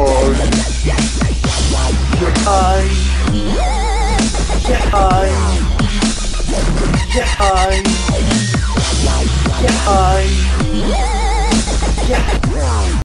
on your eye, your eye, your eye, your eye.